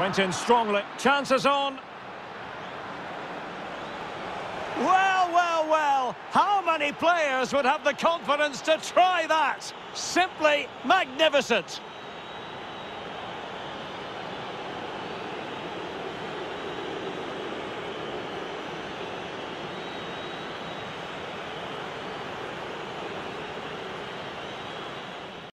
Went in strongly. Chances on. Well, well, well. How many players would have the confidence to try that? Simply magnificent.